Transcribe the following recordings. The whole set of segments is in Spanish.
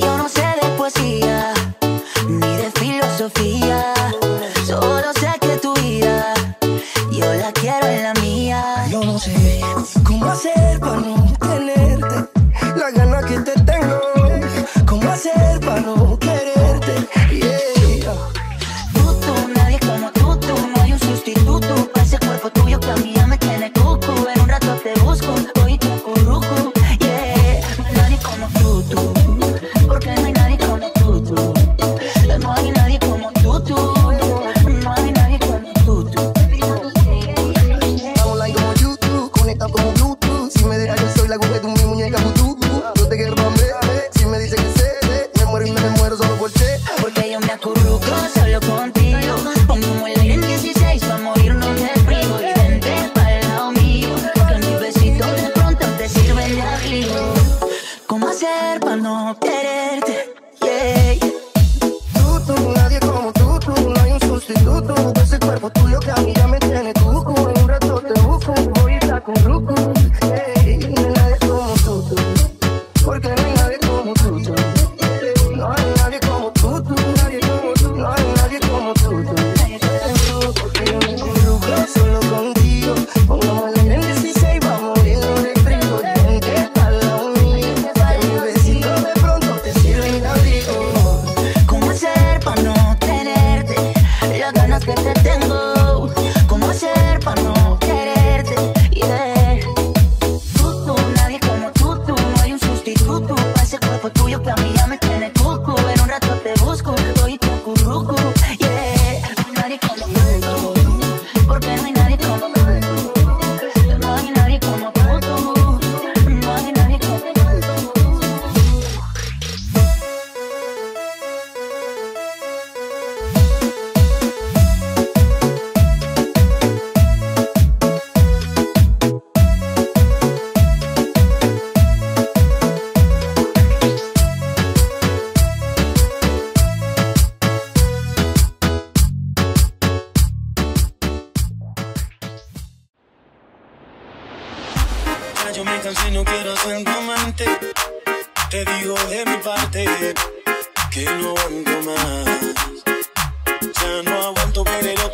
Yo no sé de poesía ni de filosofía.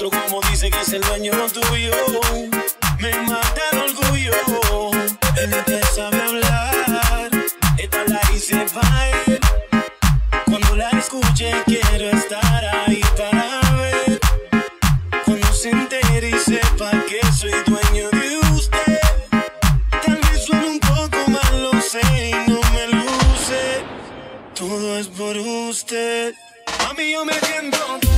otro como dice que es el dueño tuyo. Me mata el orgullo. Él te sabe hablar. Esta la hice bye. Cuando la escuche quiero estar ahí para ver. Cuando se entere y sepa que soy dueño de usted. Tal vez suene un poco mal, lo sé y no me luce. Todo es por usted. A mí yo me siento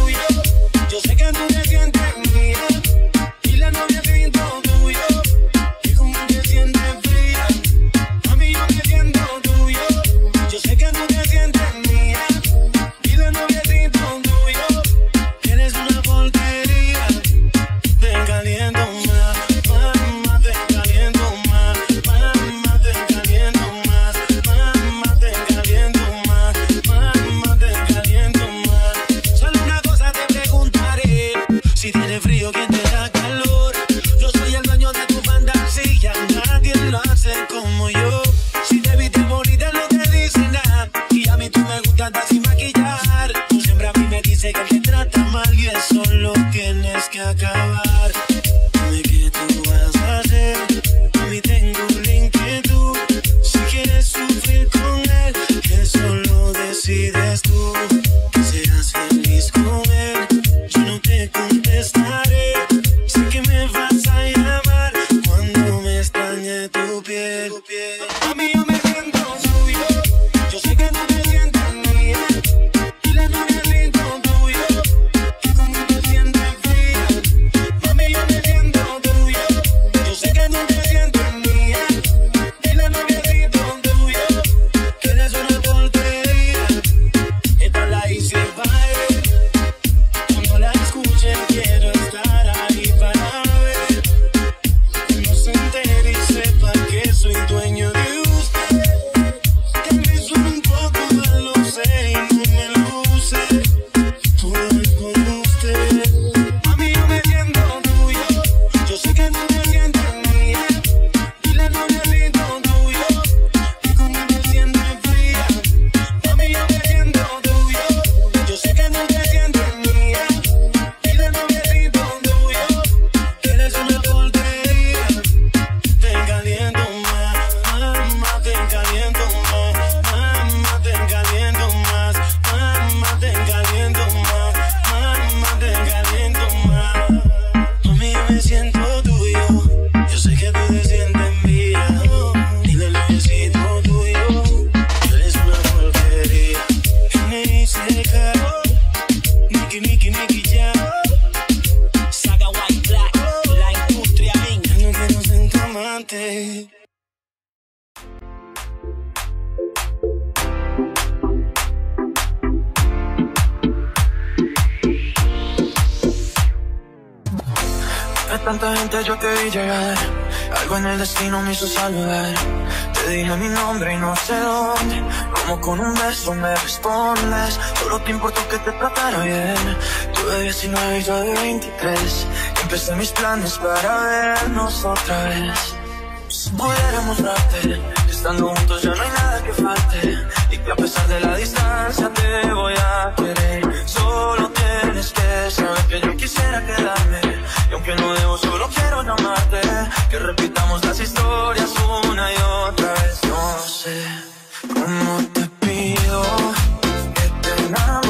no me hizo salvar. Te dije mi nombre y no sé dónde. Como con un beso me respondes. Solo te importó que te tratara bien. Tú de 19 y yo de 23. Empecé mis planes para vernos otra vez. Si pudiéramos verte Estando juntos ya no hay nada que falte. Y que a pesar de la distancia te voy a querer. Solo tienes que saber que yo quisiera quedarme. Y aunque no debo solo quiero llamarte. Que repitamos las historias una y otra vez. No sé cómo te pido que te enamores.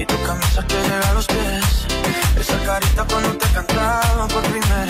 Y tu camisa que llega a los pies. Esa carita cuando te cantaba por primera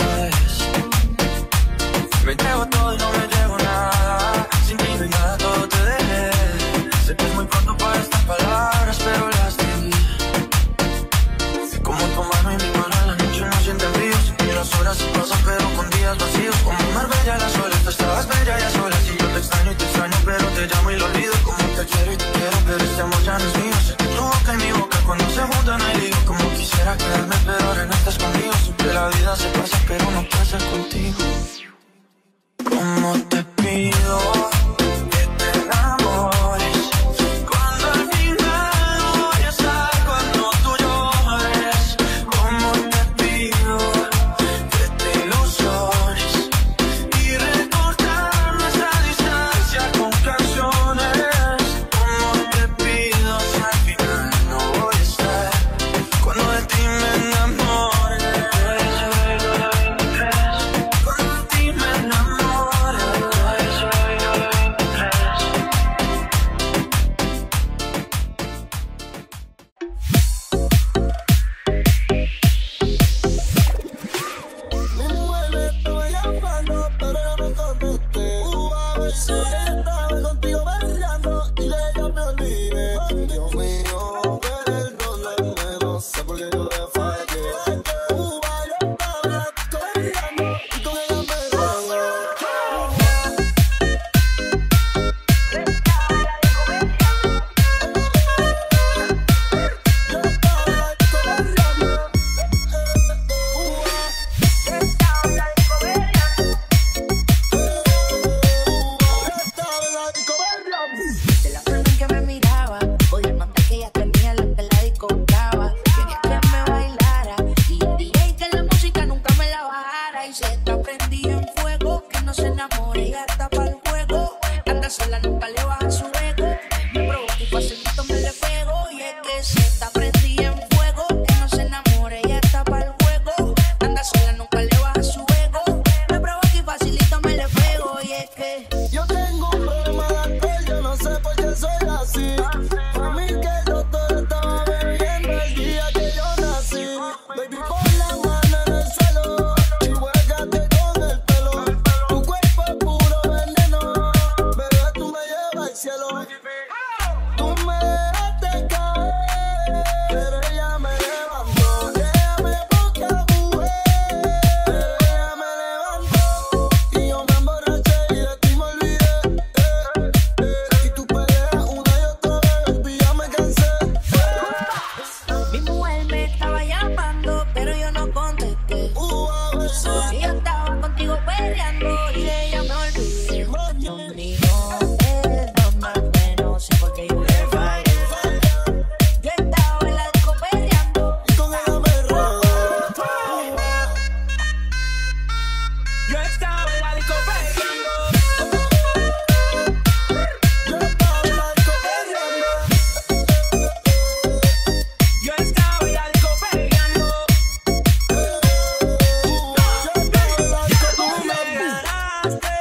Master.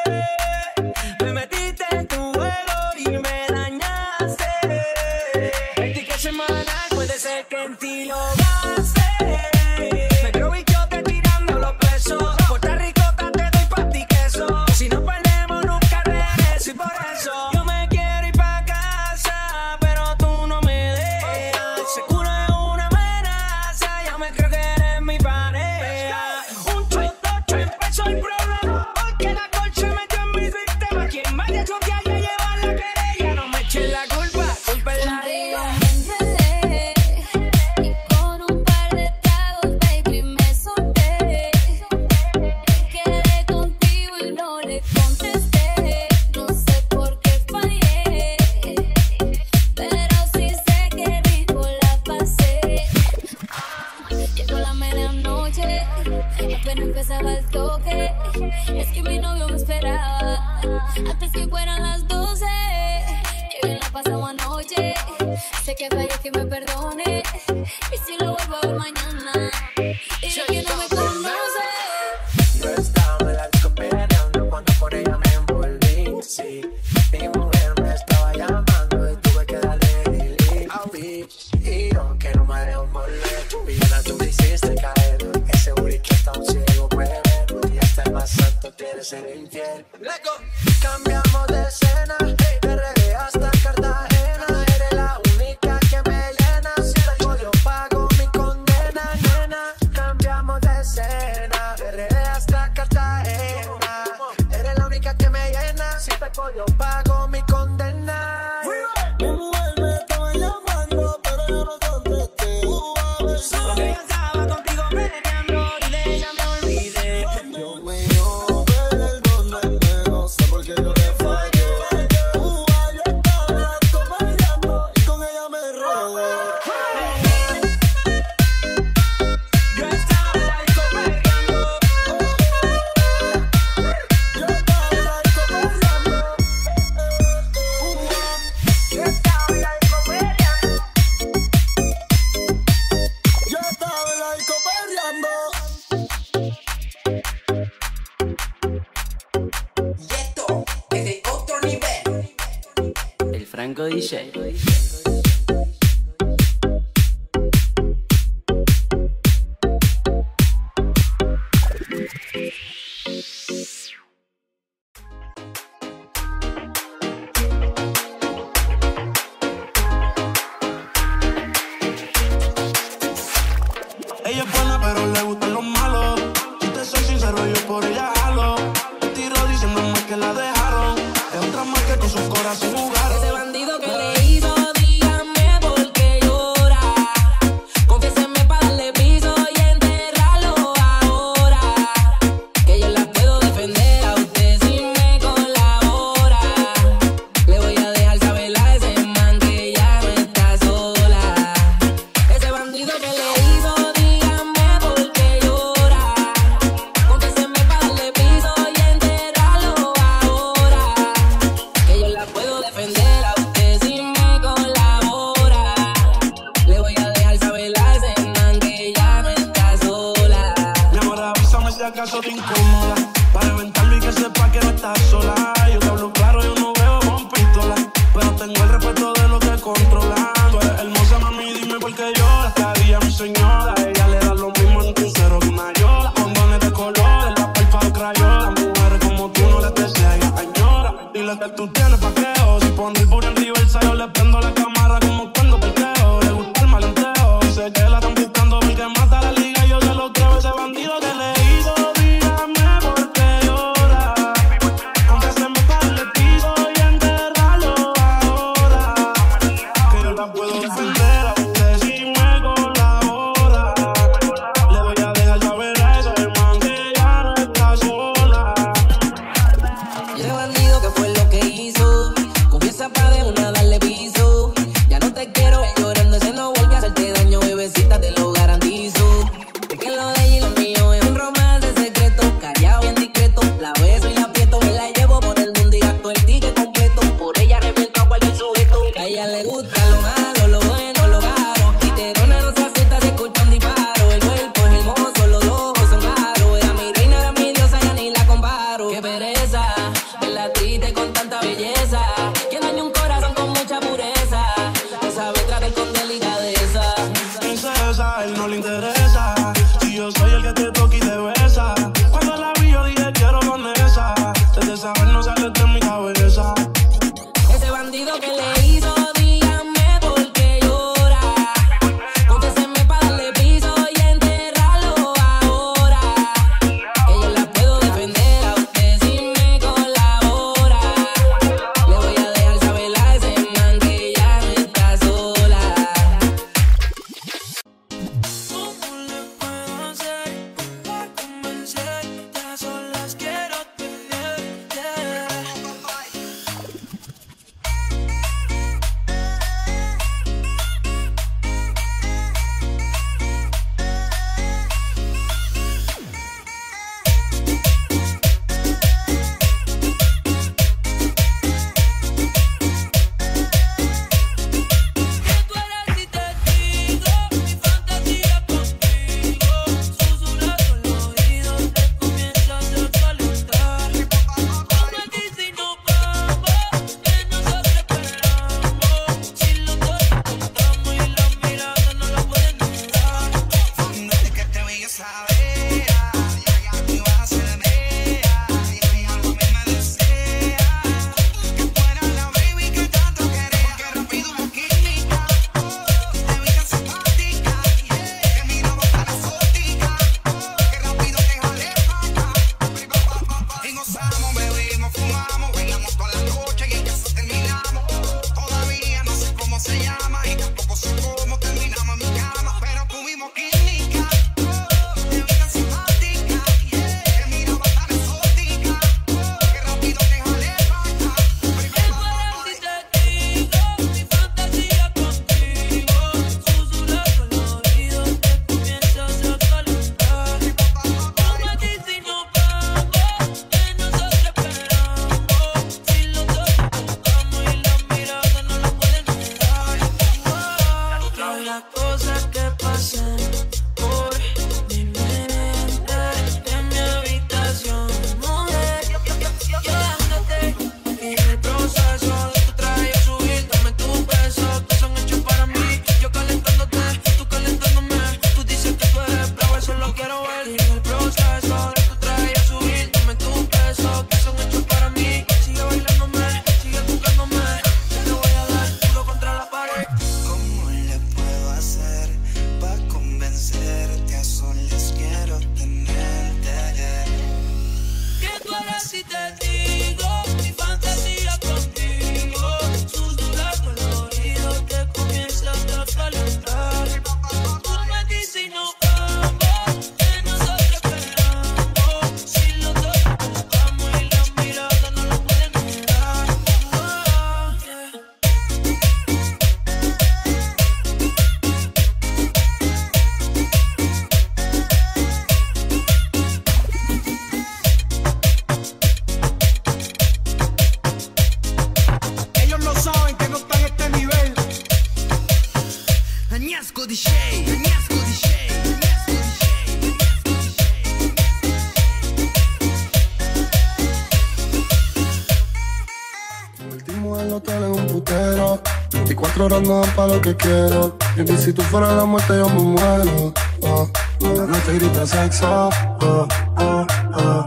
Para lo que quiero. Baby, si tú fueras la muerte, yo me muero. Oh, no te grita sexo. Oh, oh, oh.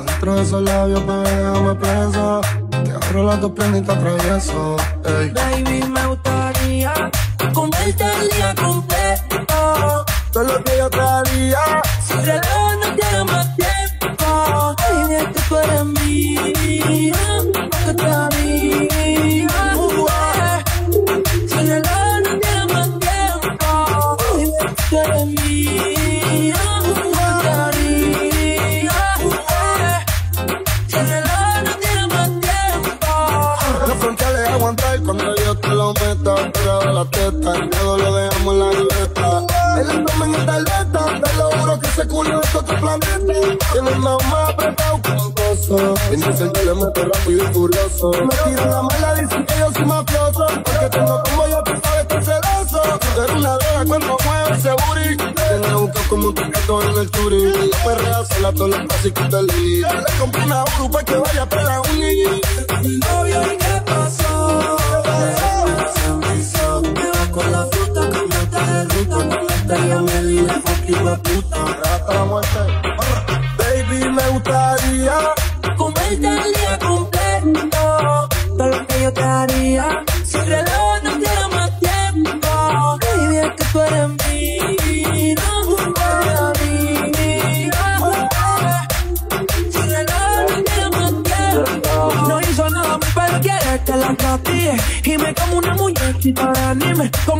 Adentro de esos labios, bebé, déjame preso. Te abro las dos piernas y te. Baby, me gustaría comerte el día completo. El más apretado que un coso. En ese yo le meto rápido y furioso. Me tiran la mala, dicen que yo soy mafioso. Porque tengo como yo, tú sabes que celoso. Eres una droga cuando mueve ese booty. Un coco como un traqueto en el turi. La perrea se la tola casi que te liga. Le compré una Uru pa' que vaya a pegar un Mi novio, ¿y qué pasó? Me va con la fruta, cambiaste de ruta. Con esta yo me di la fucking puta. hasta la muerte. Baby, me gustaría Comerte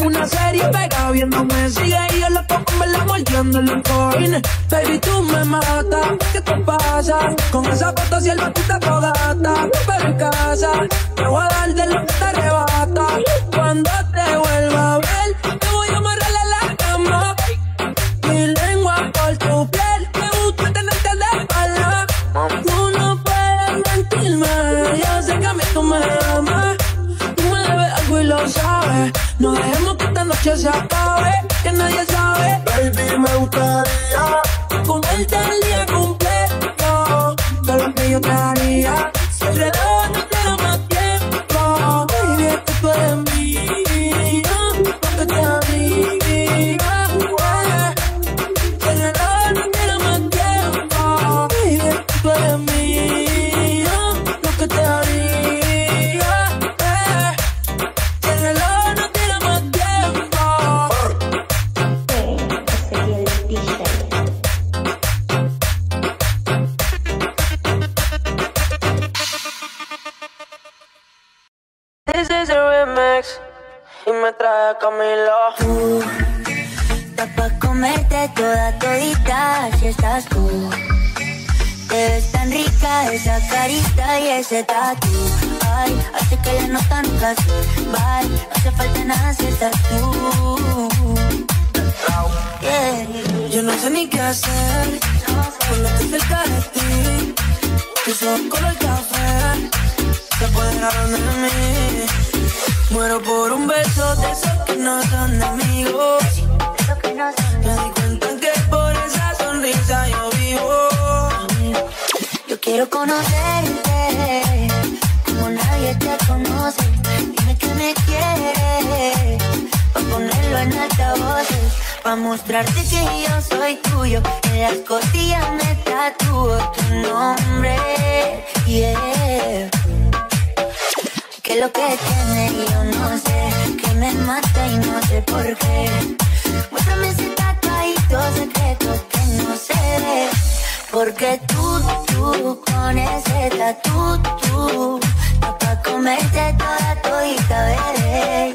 Como una serie pega viéndome. Sigue y yo la toco, me la mordiendo en los coines. Baby, tú me matas. ¿Qué te pasa? Con esa foto si el batita toda gata. Pero en casa, te voy a dar de lo que te arrebata. Cuando noche se acabe, que nadie sabe. Baby, me gustaría Comerte el día completo, todo lo que yo te haría. Color café se apoderaron de mí. Muero por un beso de esos que no son de amigos. Pa' mostrarte que yo soy tuyo. En las costillas me tatúo tu nombre. Yeah. Que lo que tiene yo no sé, que me mata y no sé por qué. Muéstrame ese tatuadito secreto que no se. Porque tú, tú, con ese tatu, tú, pa' comerte toda todita, bebé.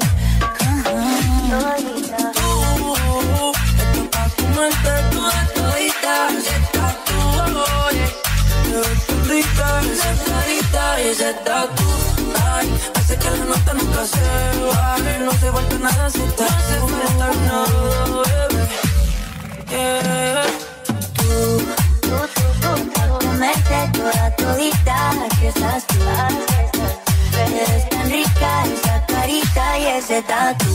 Ese tatu. Ay, hace que la nota nunca se baje. No te falta nada si No se falta nada, bebé. Yeah. Tú, tú, tú, tú, comerte toda todita, aquí estás tú. Eres tan rica esa carita y ese tatu.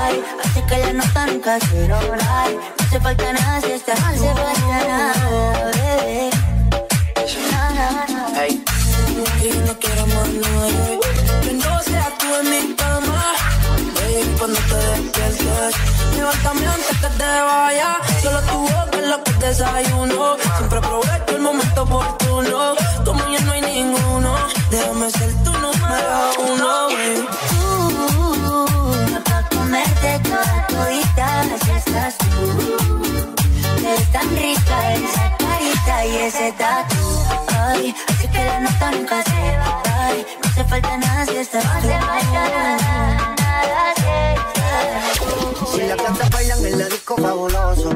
Ay, hace que la nota nunca se Ay, no hace falta nada si estás No hace falta nada, bebé. Hey. Yo no quiero más nada. Que no seas tú en mi cama. Baby, cuando te despiertes, levántame antes que te vaya. Solo tu boca es lo que desayuno. Siempre aprovecho el momento oportuno. Como ya no hay ninguno, déjame ser tu número uno. Comerte toda todita, así estás tú. Es tan rica y ese tatu. Ay, así que la nota nunca se va. Ay, no hace falta nada si estás. No hace falta nada, si Si las bailan en la disco fabuloso,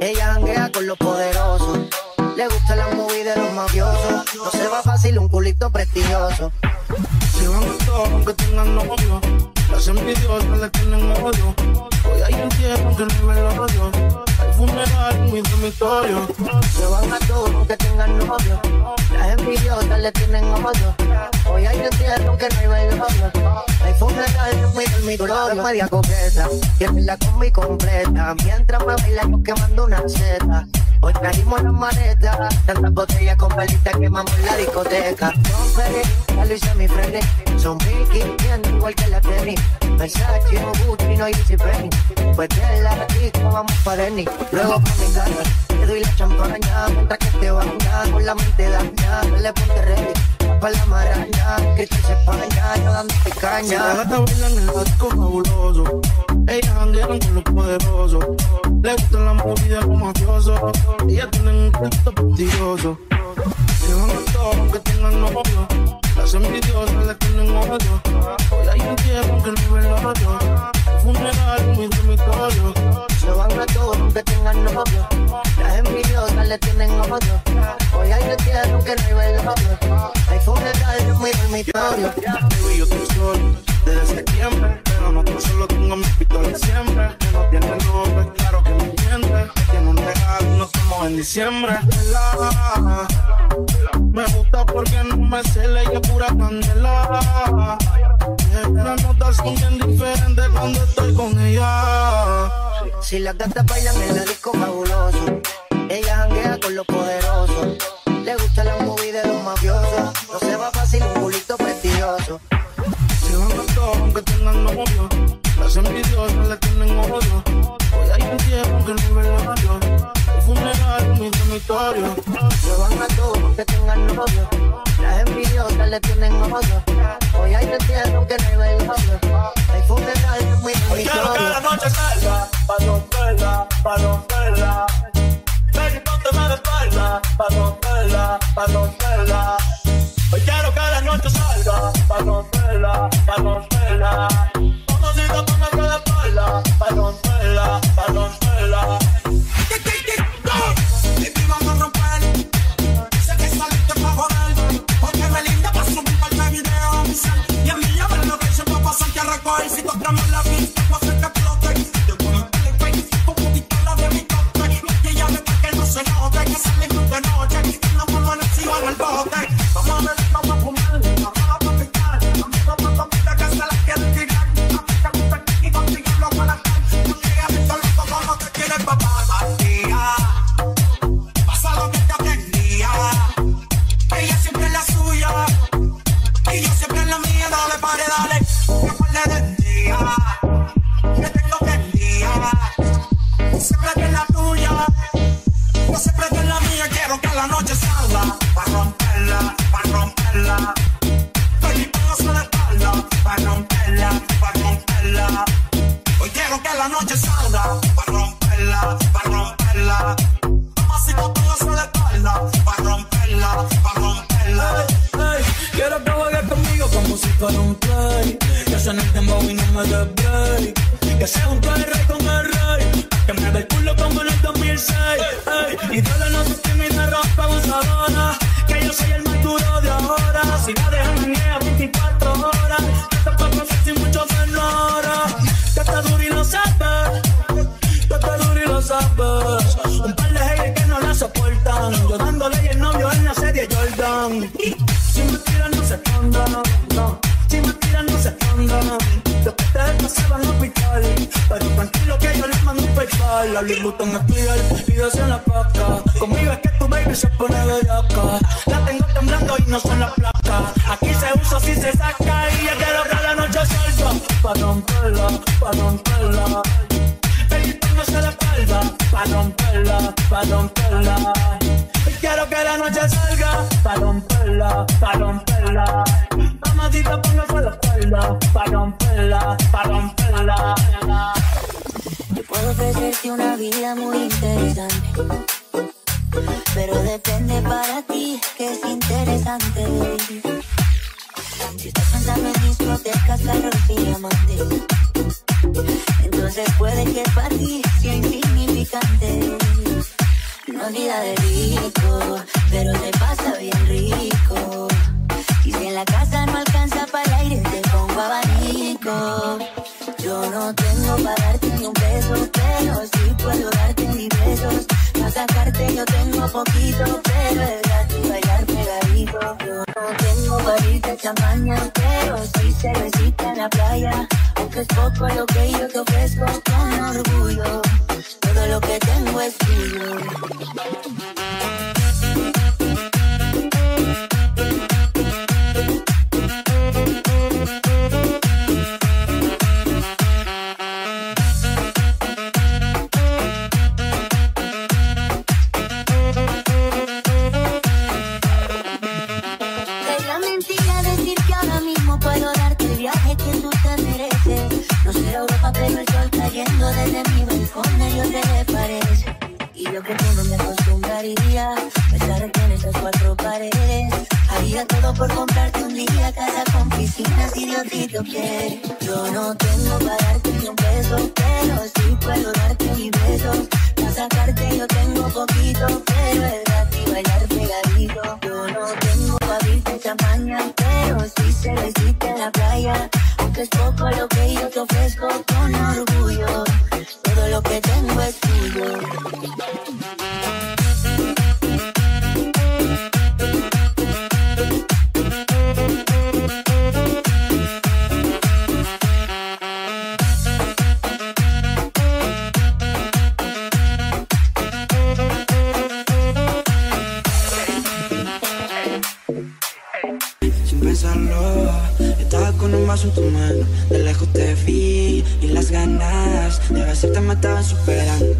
ella janguea con los poderosos. Le gusta la movie de los mafiosos. No se va fácil un culito prestigioso. Se van todos aunque tengan novio. Las envidiosas le tienen odio. Hoy hay entierro que no el odio. Hay funeral en mi dormitorio. Se van a todos aunque tengan novio. Las envidiosas le tienen odio. Hoy hay entierro que no hay velorio. Hay funeral en mi dormitorio. Es media coqueta, tiene la combi completa. Mientras me baila yo quemando una seta. Hoy trajimos las maletas, tantas botellas con velitas quemamos en la discoteca. Son Ferry, ya lo hice mi Freddy. Son Vicky, igual que la tenis. Versace, Gucci, no Easy Penny. Pues de la disco vamos para Denny. Luego por mi casa, te doy la champaña. Mientras que te baña, con la mente dañada. Le ponte ready, pa' la maraña. Cristian se España, yo dándote Si caña. las gatas bailan en el disco fabuloso. Ellas janguean con los poderosos. Le gustan las movidas los mafiosos. Ellas tienen un culito prestigioso. A todos aunque tengan novio. Las envidiosas le tienen odio. Hoy hay entierro que no el odio. Hay funeral en mi dormitorio. Se van a todos aunque tengan novio. Las envidiosas le tienen odio. Hoy hay entierro que no hay velorio. Hay funeral en mi dormitorio. Baby, yo estoy solo desde septiembre. Pero no solo tengo mi pistola siempre. No tiene nombre, claro que me entiende. Tiene un regalo y nos somos en diciembre. La- Me gusta porque no me cela y es pura candela. Las notas son bien diferentes cuando estoy con ella. Si las gatas bailan en la disco fabuloso, ella janguea con los poderosos. Le gusta la movie de los mafiosos. No se va fácil novio. Las envidiosas le tienen odio. Hoy hay entierro que no hay velorio. Hay funeral en mi Quiero que la noche salga pa' romperla, pa' romperla. Baby, ponte más de espalda pa' romperla, pa' romperla. Hoy quiero que la noche salga pa' romperla, pa' romperla. espalda, pa' romperla. Mamadita, póngase la espalda, pa' romperla, pa' romperla. Yo puedo ofrecerte una vida muy interesante. Pero depende para ti que es interesante. Si estás pensando en discotecas, carros y diamantes, entonces puede que para ti sea insignificante. No olvida de rico, pero te pasa bien rico. sacarte yo tengo poquito, pero es gratis bailar pegadito. Yo no tengo barrita champaña, pero sí cervecita en la playa. Aunque es poco lo que yo te ofrezco con orgullo, todo lo que tengo es tuyo. todo por comprarte un día casa con piscina si dios te lo quiere. Yo no tengo para darte ni un peso, pero sí puedo darte mis besos. Para sacarte yo tengo poquito, pero es gratis bailar pegadito. Yo no tengo para abrirte champaña, pero sí se lo en la playa. Aunque es poco lo que yo te ofrezco con orgullo, todo lo que te acepta me estaban superando.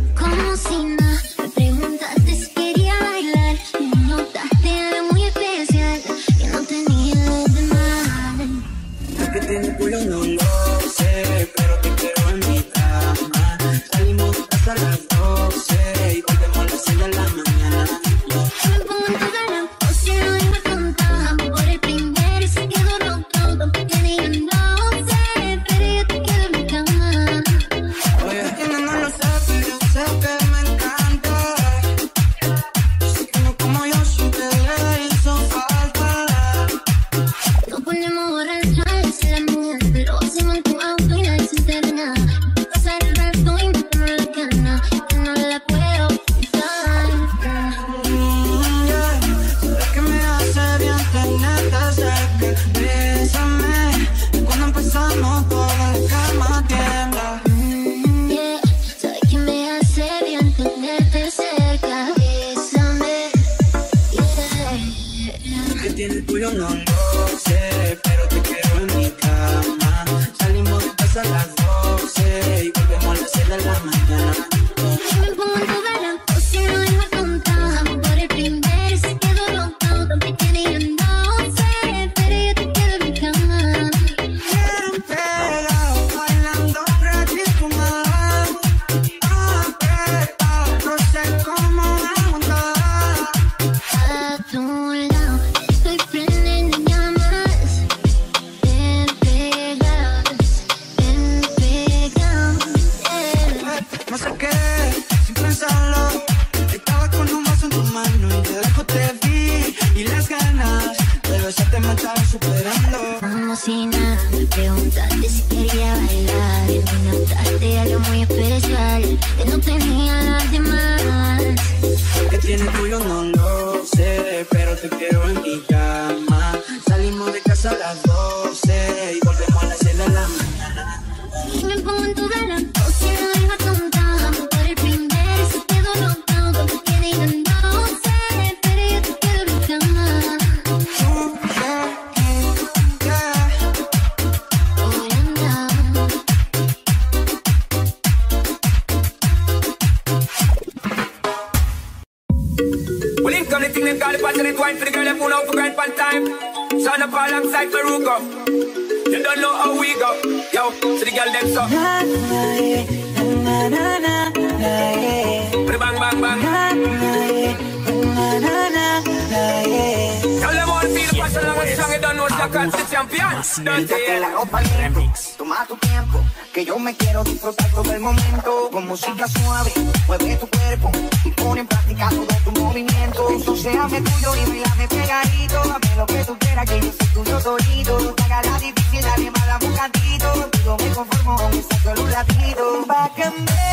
pon en práctica todo tu movimiento. Entonceame tuyo y bailame pegadito. Dame lo que tú quieras, que yo soy tuyo solito. No te hagas la difícil, dale más un cantito. Contigo me conformo, aunque sea solo un ratito. Va a cambiar.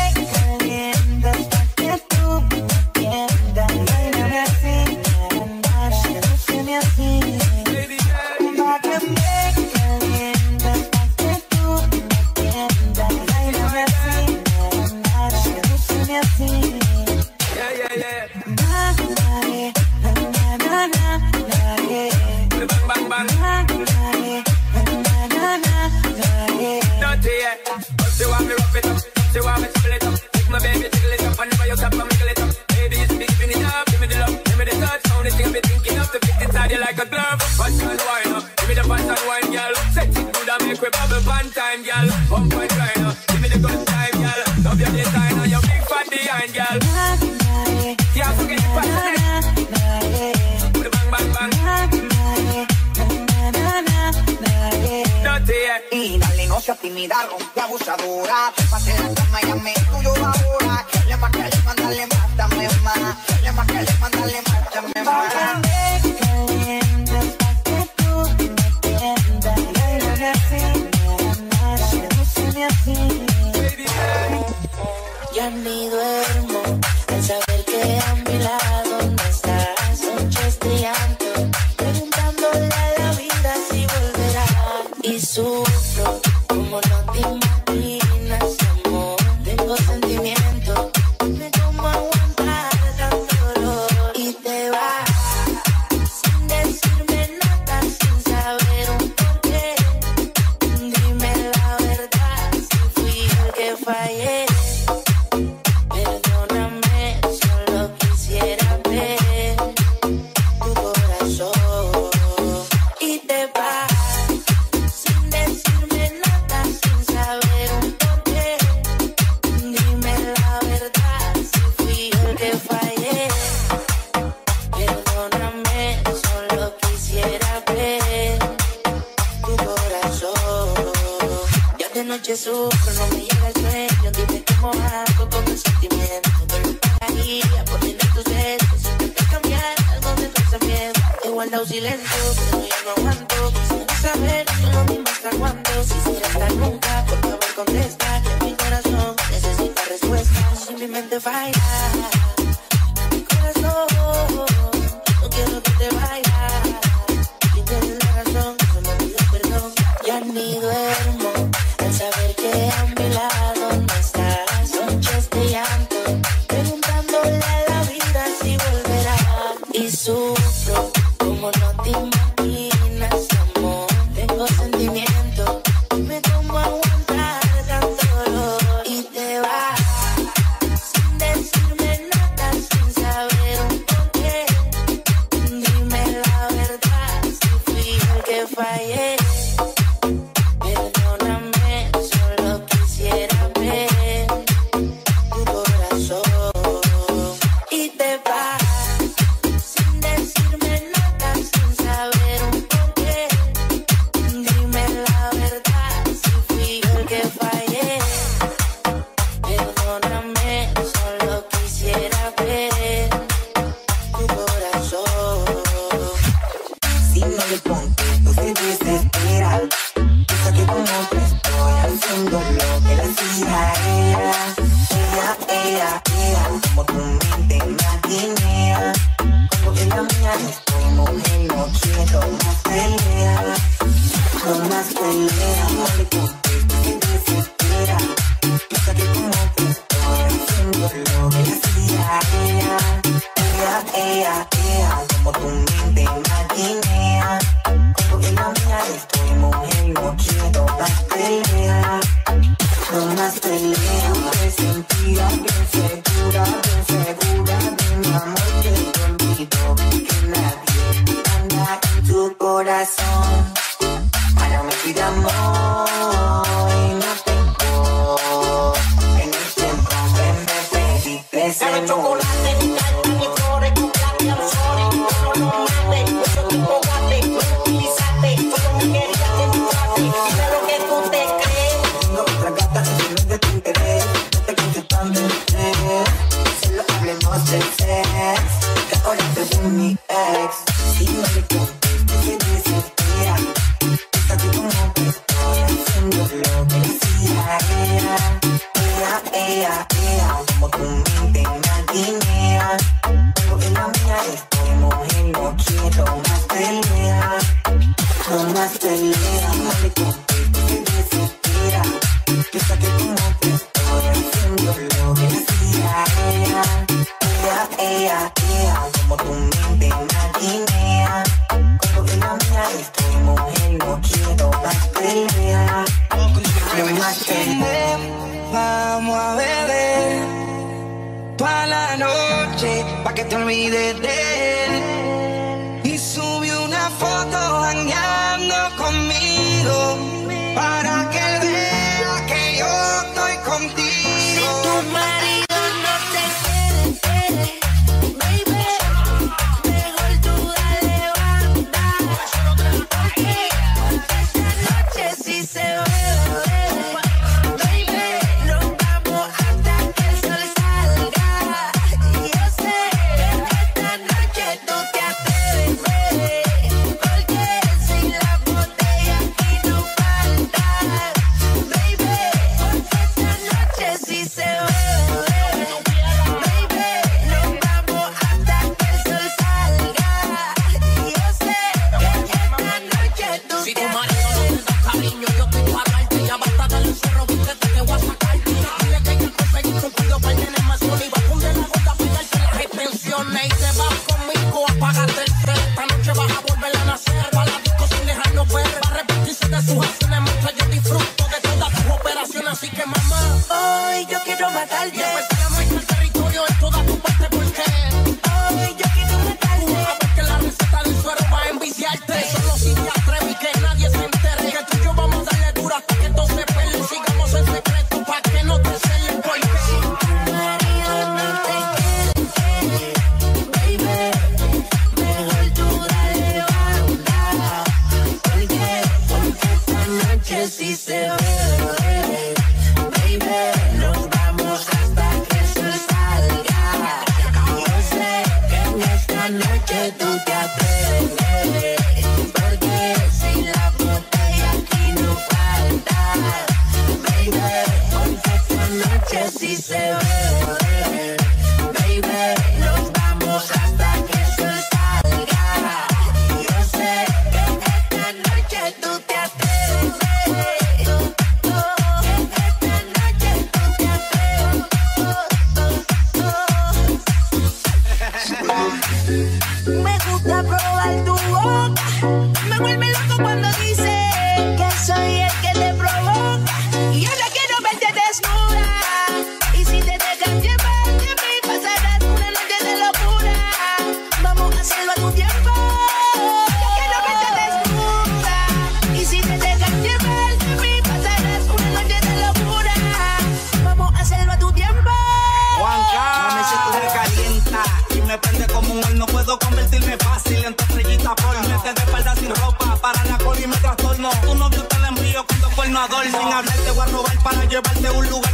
time, girl. Bump y dale, no tímida, rompe abusadora. La cama llame tuyo ahora. Le remember right now. Que soy el que te llevarte a un lugar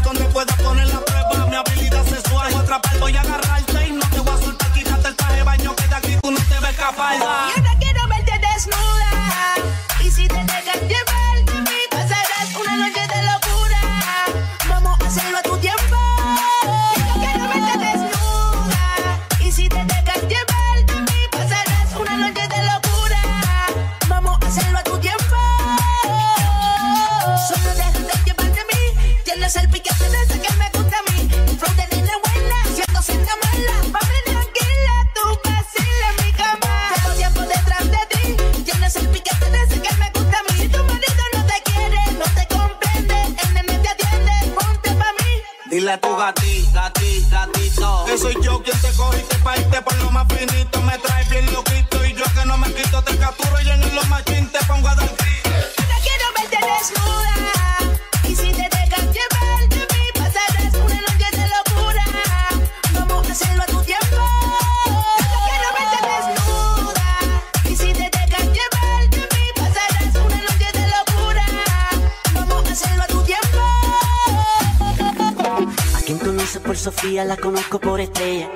la conozco por estrella.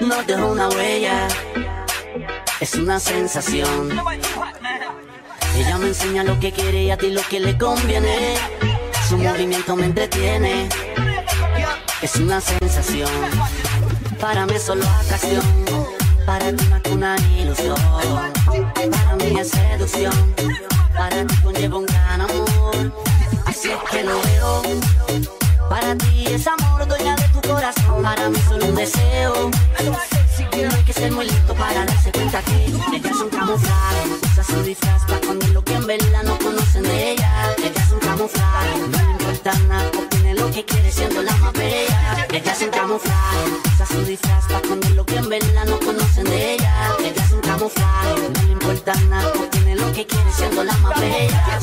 No dejó una huella, es una sensación. Ella me enseña lo que quiere y a ti lo que le conviene. Su movimiento me entretiene, es una sensación. Para mí es solo atracción, para ti más que una ilusión. Para mí es seducción, para ti conlleva un gran amor. Así es que lo veo. Para ti es amor, doña para mí solo un deseo. No hay que ser muy listo para darse cuenta que ellas son camuflaje. Usa su disfraz para esconder lo que en verdad no conocen de ella. Ellas son camuflaje, no le importa nada, obtiene lo que quiere siendo la más bella. Ellas son camuflaje, usa su disfraz para que en verdad no conocen de ella. Ellas son camuflaje, no importa nada, obtiene lo que quiere siendo la más bella.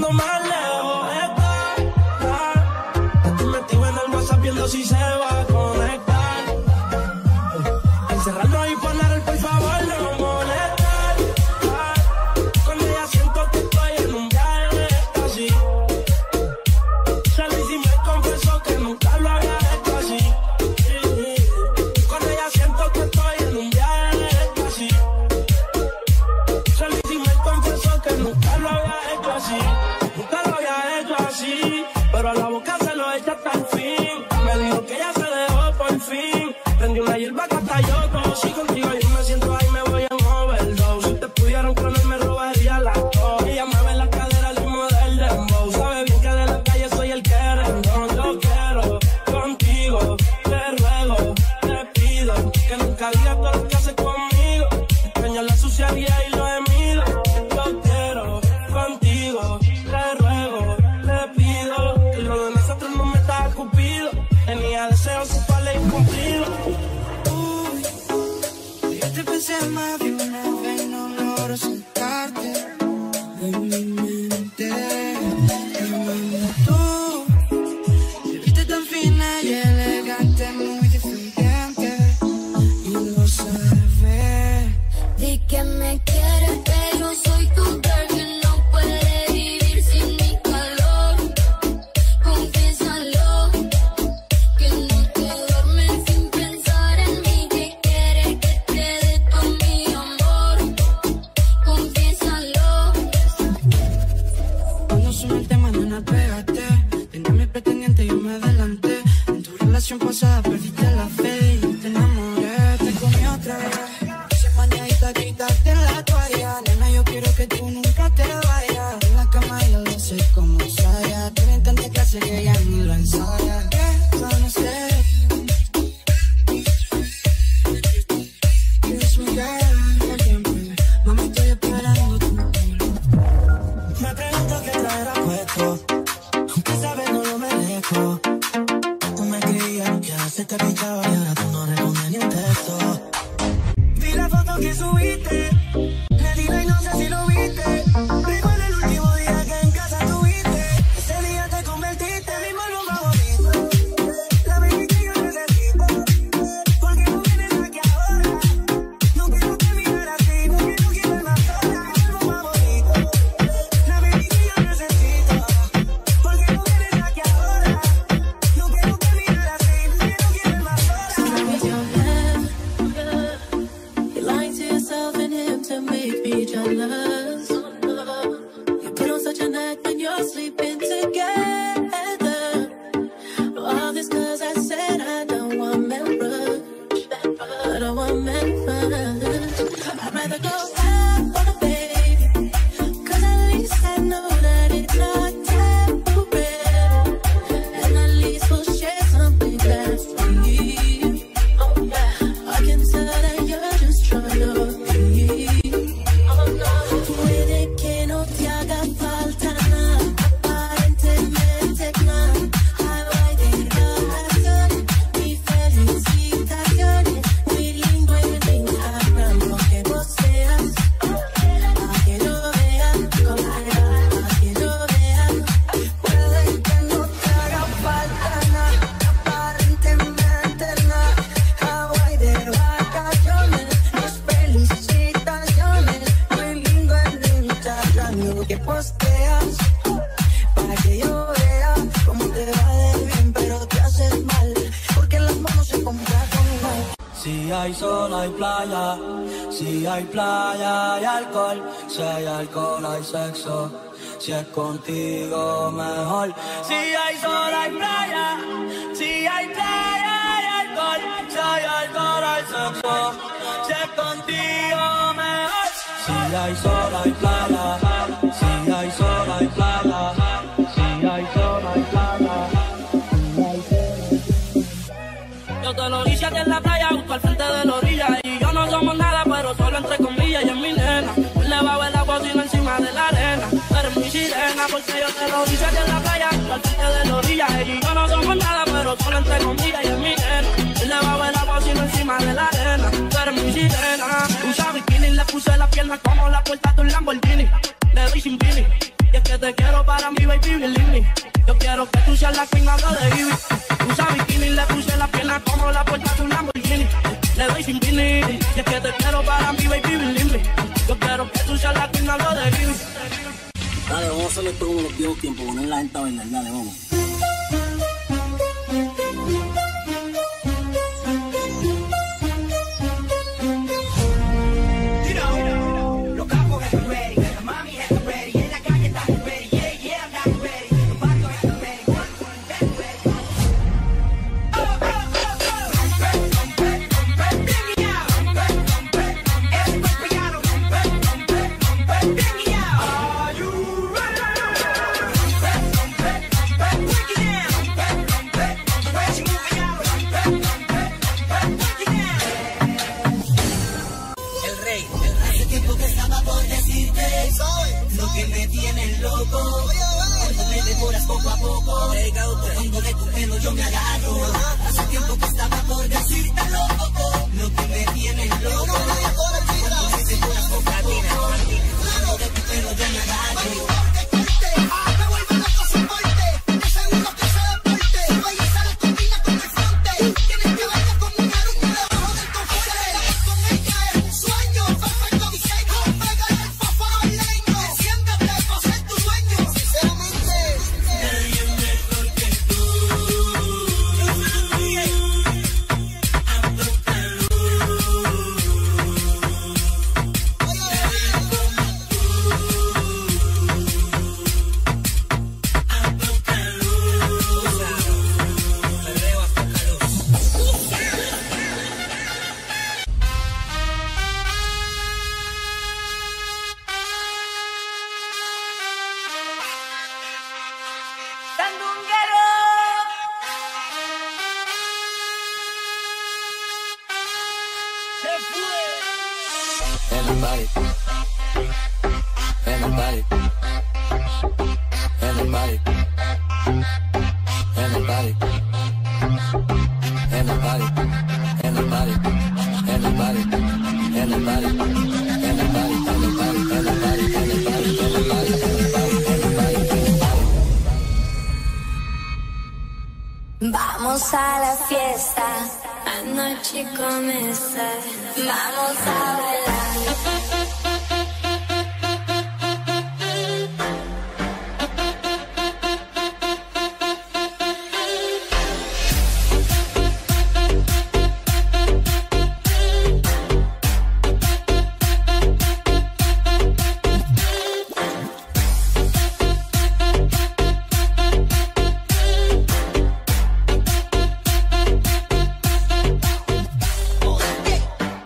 Cuando más sexo si es contigo mejor. Si hay sol hay playa, si hay playa hay alcohol, si hay alcohol hay sexo, si es contigo mejor. Si hay sol hay playa, si hay sol hay playa, si hay sol hay playa. Yo te lo hice en la playa. de rodillas en la playa, al de la orilla. No somos nada, pero solo entre comillas y en mi nena. Él le va a el agua, sino encima de la arena. Tú eres mi sirena. Usa bikini, le puse las piernas como la puerta de un Lamborghini. Le doy sin pini. Y es que te quiero para mi baby Bellini. Yo quiero que tú seas la queen, de Ivy. eso les pegó en el tiempo, poner la gente a bailar, dale, vamos.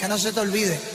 Que no se te olvide.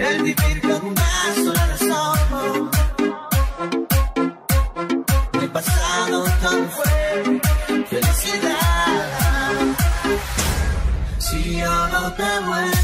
el vivir con una sola razón. El pasado tan fue felicidad. Si yo no te vuelvo.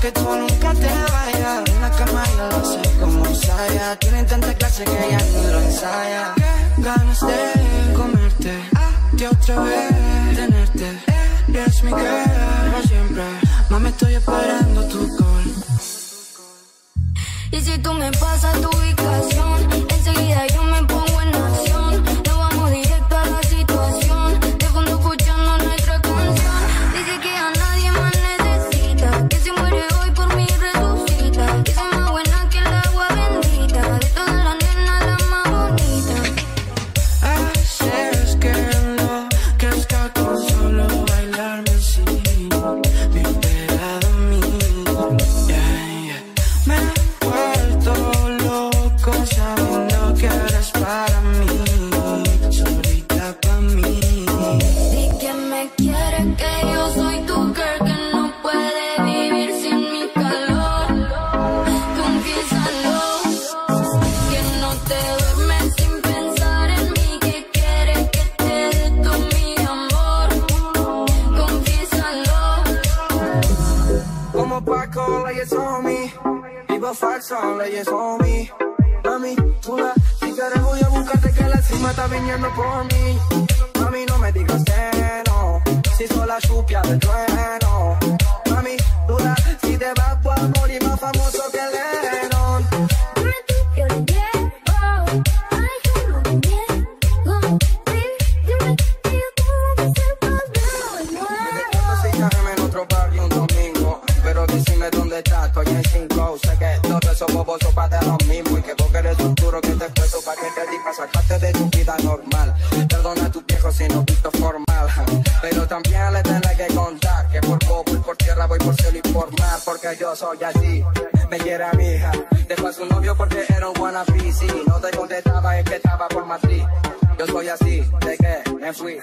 que tú nunca te vayas. En la cama yo lo sé como ensaya. Tienen tanta clase que ya ni lo ensaya. ¿Qué? Ganas de comerte, de otra vez tenerte. Eres mi girl, no siempre. Mami, estoy esperando tu call. Y si tú me pasas tu ubicación, enseguida yo me pongo los facts son leyes, homie. Mami, duda, si quieres voy a buscarte que la cima está viniendo por mí. Mami, no me digas que no, si soy la chupia del trueno. Mami, duda, si te vas voy a morir. de tu vida normal. Perdona a tus viejos si no visto formal. Pero también le tendré que contar que por poco y por tierra voy por cielo y por mar. Porque yo soy así, me quiera mi hija. Dejó a su novio porque era un wannabe. Si no te contestaba es que estaba por matriz. Yo soy así, de que me fui.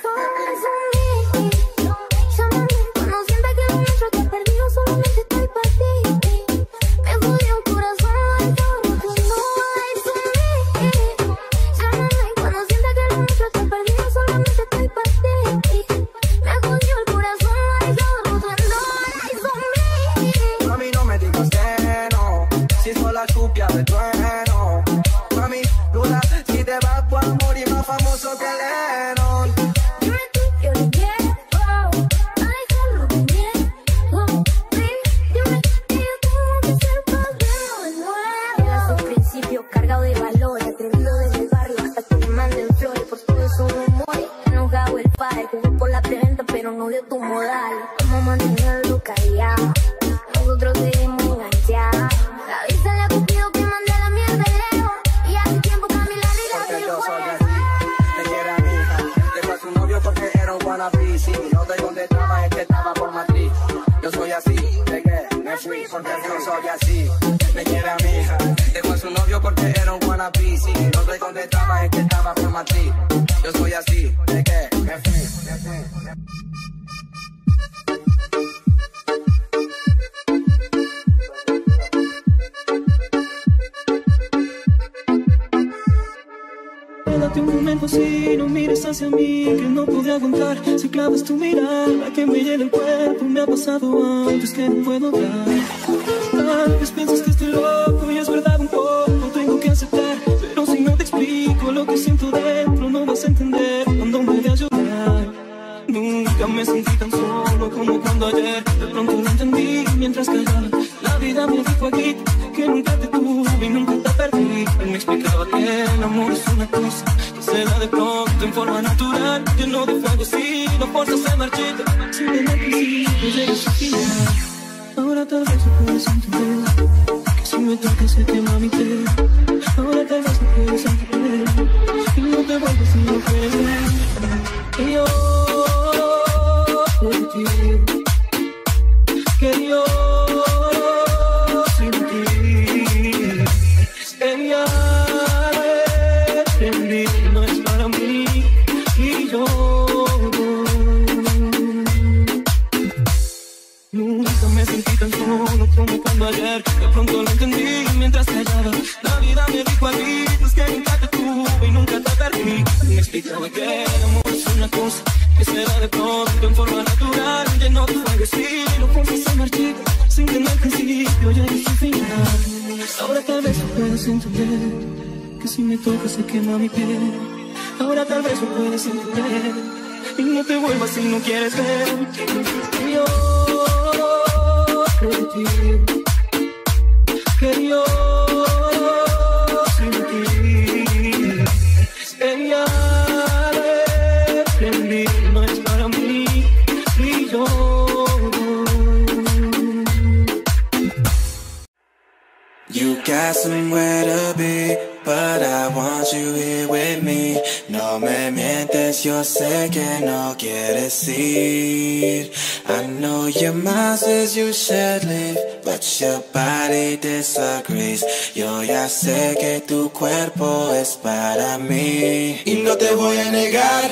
got somewhere to be, but I want you here with me. No me mientes, yo sé que no quieres ir. I know your mind says you should leave, but your body disagrees. Yo ya sé que tu cuerpo es para mí, y no te voy a negar.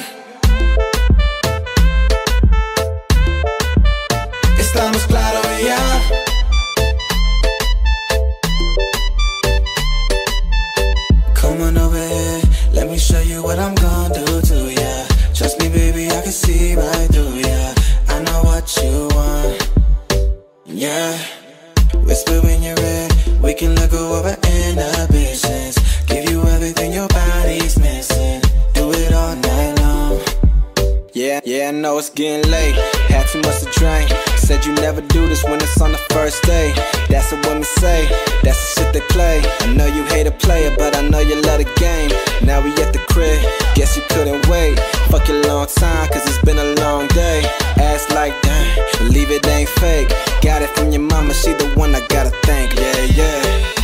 Estamos claros. Give you everything your body's missing. Do it all night long. Yeah, yeah, I know it's getting late. Had too much to drink. Said you never do this when it's on the first day. That's what women say, that's the shit they play. I know you hate a player, but I know you love the game. Now we at the crib, guess you couldn't wait. Fuck your long time, cause it's been a long day. Ass like damn, believe it ain't fake. Got it from your mama, she the one I gotta thank, yeah, yeah.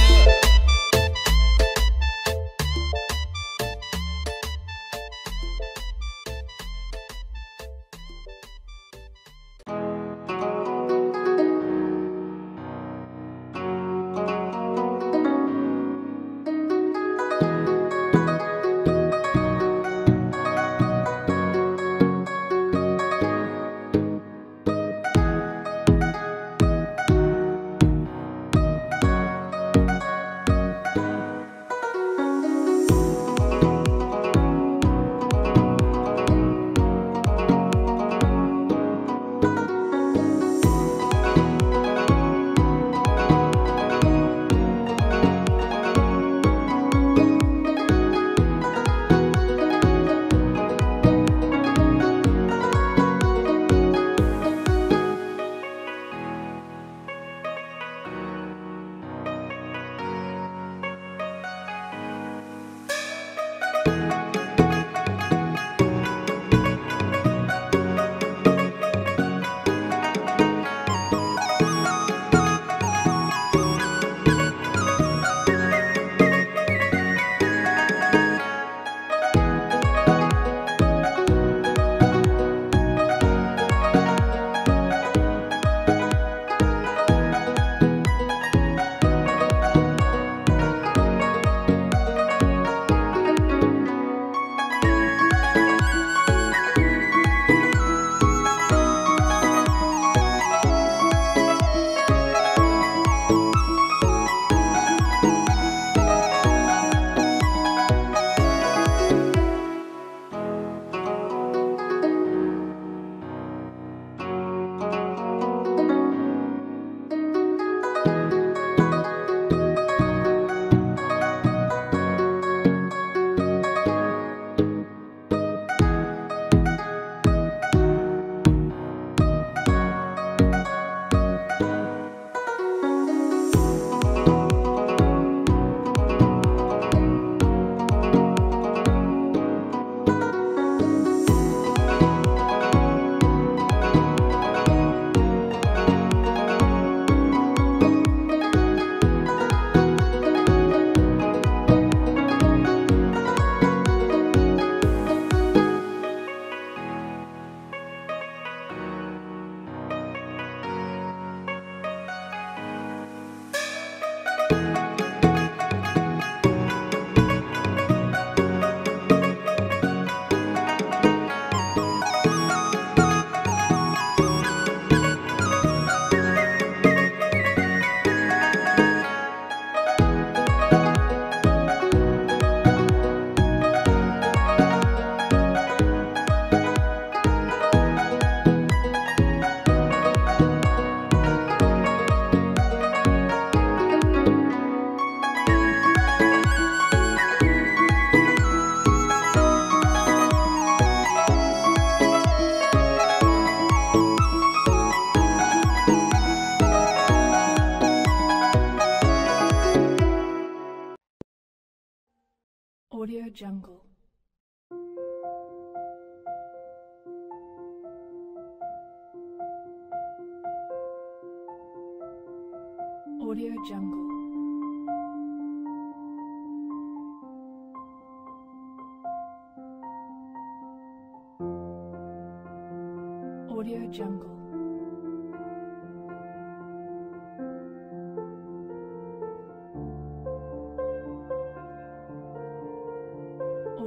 Jungle.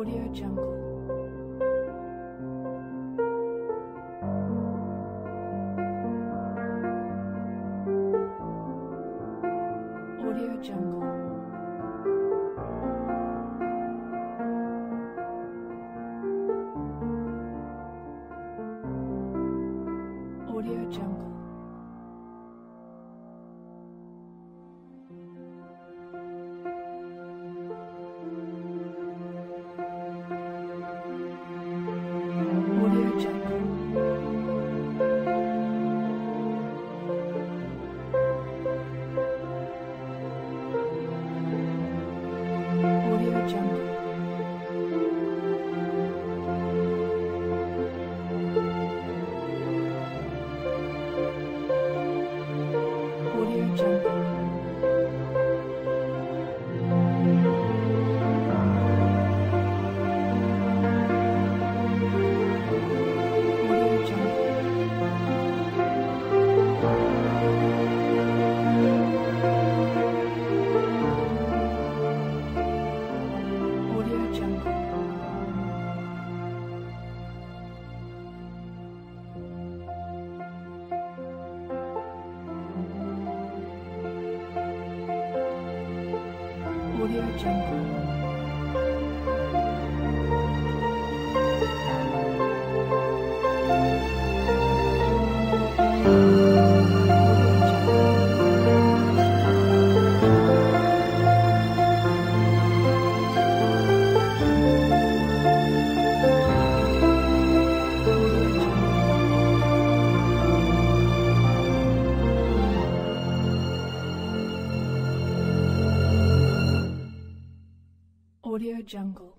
Audio Jungle. Jungle.